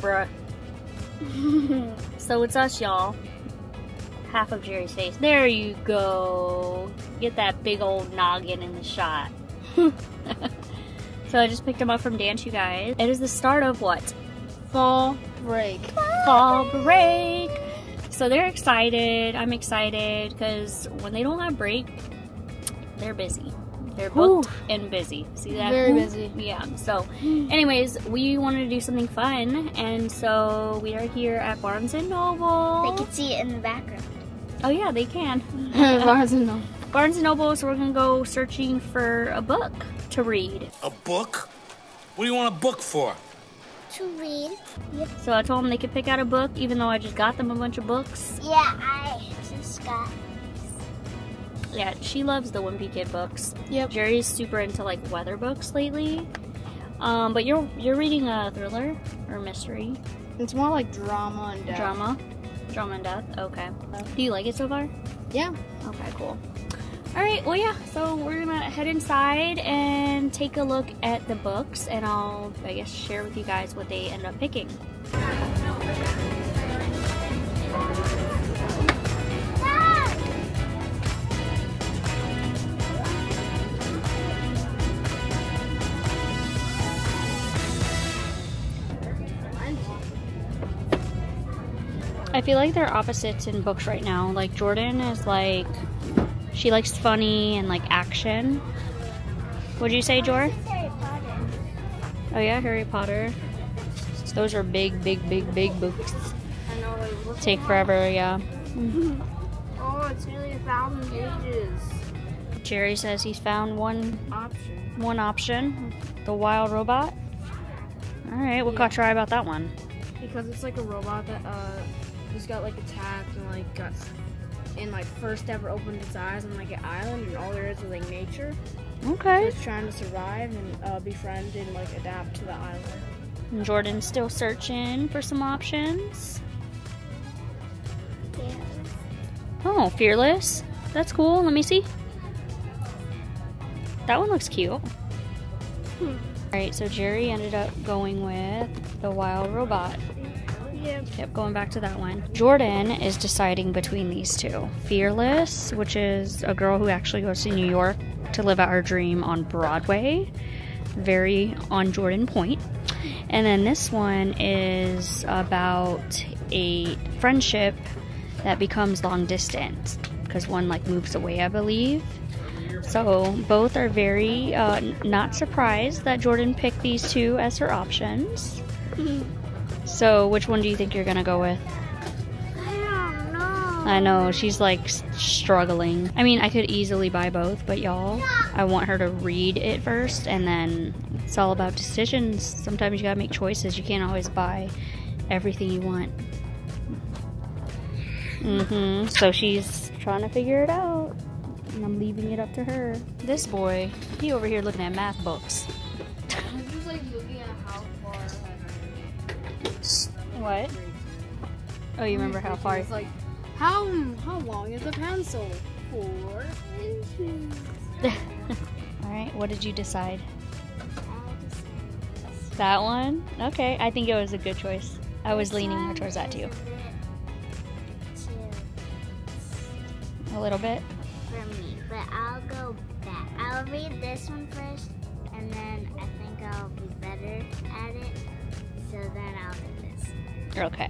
Bruh. so it's us, y'all. Half of Jerry's face. There you go. Get that big old noggin in the shot. so I just picked him up from dance, you guys. It is the start of what? Fall break. Fall break. So they're excited. I'm excited because when they don't have break, they're busy. They're booked and busy. See that? Very busy. Yeah. So, hmm. anyways, we wanted to do something fun, and so we are here at Barnes and Noble. They can see it in the background. Oh yeah, they can. Barnes and Noble. Barnes and Noble. So we're gonna go searching for a book to read. A book? What do you want a book for? To read. Yep. So I told them they could pick out a book, even though I just got them a bunch of books. Yeah, I just got. Yeah, she loves the Wimpy Kid books. Yep. Jerry's super into like weather books lately. Um, but you're you're reading a thriller or mystery It's more like drama and death. drama, drama and death. Okay. Do you like it so far? Yeah. Okay, cool. All right. Well, yeah. So we're gonna head inside and take a look at the books, and I'll I guess share with you guys what they end up picking. I feel like they're opposites in books right now. Like Jordan is like she likes funny and like action. What'd you say, Jor? Oh yeah, Harry Potter. Those are big, big, big, big books. Know. Take forever, yeah. Oh, it's nearly a thousand pages. Jerry says he's found one Option. one option. The wild robot. Alright, what caught your eye about that one? Because it's like a robot that uh just got like attacked and like got s- and like first ever opened its eyes on like an island and all there is is like nature. So Okay. it's trying to survive and uh, befriend and like adapt to the island. And Jordan's still searching for some options. Yeah. Oh, fearless. That's cool. Let me see. That one looks cute. Alright, so Jerry ended up going with the wild robot. Yep. Yep, going back to that one. Jordan is deciding between these two Fearless, which is a girl who actually goes to New York to live out her dream on Broadway. Very on Jordan point. And then this one is about a friendship that becomes long distance because one like moves away, I believe. So both are very uh, not surprised that Jordan picked these two as her options. So, which one do you think you're gonna go with? I don't know. I know she's like struggling. I mean, I could easily buy both, but y'all, I want her to read it first, and then it's all about decisions. Sometimes you gotta make choices. You can't always buy everything you want. Mm-hmm. So she's trying to figure it out, and I'm leaving it up to her. This boy, he over here looking at math books. What? Oh, you remember how far? It's like how how long is a pencil? Four inches. All right. What did you decide? That one? Okay, I think it was a good choice. I was leaning more towards that too. A little bit. For me, but I'll go back. I'll read this one first, and then I think I'll be better at it. So then I'll do this. Okay.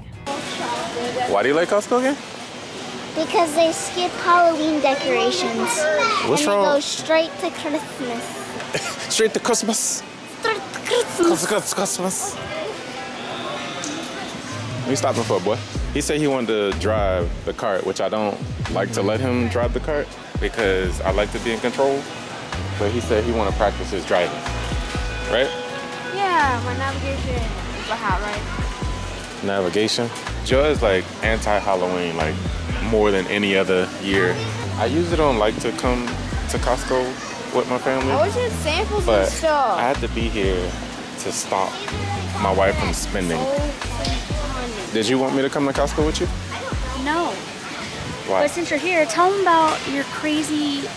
Why do you like Costco again? Because they skip Halloween decorations. What's and they wrong? go straight to Christmas. Straight to Christmas. Straight to Christmas. Christmas, Christmas. We stopping for a boy. He said he wanted to drive the cart, which I don't like to let him drive the cart because I like to be in control. But he said he want to practice his driving. Right? Yeah, my navigation is a hat, right? Navigation. Joe is like anti-Halloween, like more than any other year. I usually don't like to come to Costco with my family. I wish it had samples but and stuff. I had to be here to stop my wife from spending. Did you want me to come to Costco with you? No. Why? But since you're here, tell them about your crazy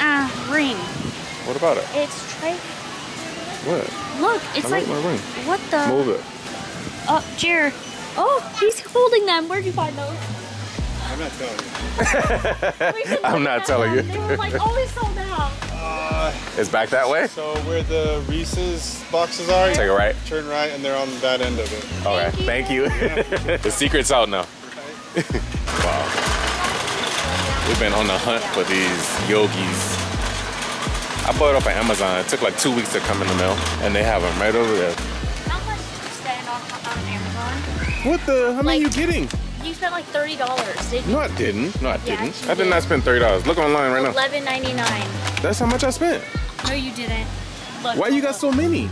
uh, ring. What about it? It's tri. What? Look, it's I like like my ring. what the? Move it. Oh, Jer. Oh, he's holding them. Where'd you find those? I'm not telling you. I'm not telling them. you. They were like always sold out. Uh, It's back that way? so where the Reese's boxes are, Take a right. turn right, and they're on that end of it. All right, thank you. the secret's out now. wow. We've been on the hunt for these yogis. I bought it off of Amazon. It took like two weeks to come in the mail, and they have them right over there. What the? How many Like- you getting? You spent like thirty dollars, didn't you? No, I didn't. No, I Yeah, didn't. I did did. not spend thirty dollars. Look online right now. Eleven ninety nine. That's how much I spent. No, you didn't. Look, Why you got look. so many?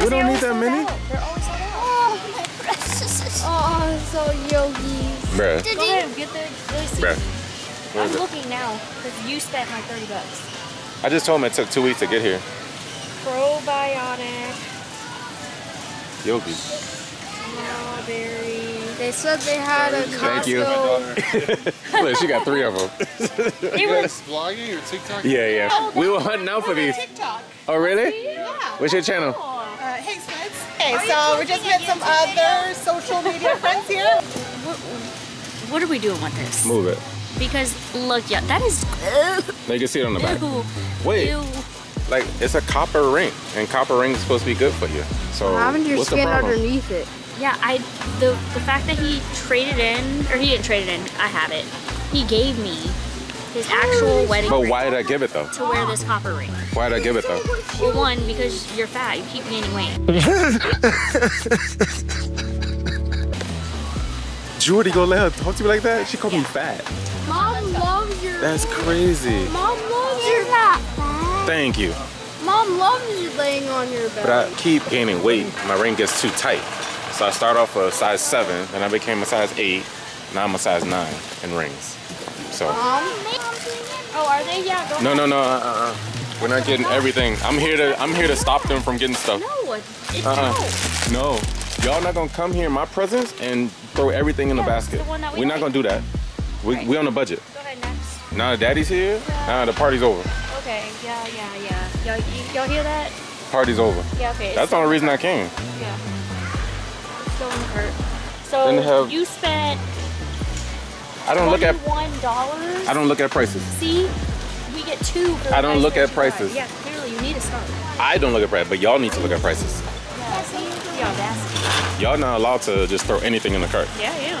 We don't need that many. out. They're always sold out. Oh, my precious. Oh, so yogis. Bruh, Go ahead, get the receipt. bruh. I'm it? looking now because you spent like thirty bucks. I just told him it took two weeks to get here. Probiotic, Yogi. Strawberry. They said they had a Thank you. Look, she got three of them. They were Vlogging or TikTok? Yeah, yeah. We were hunting out for these. TikTok. Oh, really? Yeah. What's your channel? Uh, hey, Spence. Hey, so we just met some other social media friends here. what, what are we doing with this? Move it. Because look, yeah, that is. Now you can see it on the back. Ew. Wait, Ew. like it's a copper ring, and copper ring is supposed to be good for you. So What happened to your what's the skin problem? underneath it? Yeah, I the the fact that he traded in or he didn't trade it in. I have it. He gave me his actual wedding But ring why did I give it though? to wear this copper ring. Why did I give it though? Well, one because you're fat. You keep gaining weight. Jordy gonna let her talk to me like that? She called me fat. Mom loves your. That's crazy. Mom loves your not Thank you. Mom loves you laying on your bed. But I keep gaining weight. My ring gets too tight. So I start off a size seven, then I became a size eight. Now I'm a size nine in rings. So Oh, are they? Yeah. Go no, no, no. Uh, uh, uh. We're not getting everything. I'm here to. I'm here to stop them from getting stuff. No, it's Uh-uh. no. Y'all not gonna come here in my presence and throw everything in the basket. the we We're not gonna do that. We we on a budget. Go ahead next. Now that daddy's here, now the party's over. Okay. Yeah, yeah, yeah. Y'all, hear that? Party's over. Yeah. Okay. That's the only reason I came. Yeah. In the cart. So have- you spent I don't look at one dollars. I don't look at prices. See, we get two. I don't look at prices. Yeah, clearly you need to start. I don't look at prices, but y'all need to look at prices. Yeah. See, the audacity. Y'all not allowed to just throw anything in the cart. Yeah, yeah.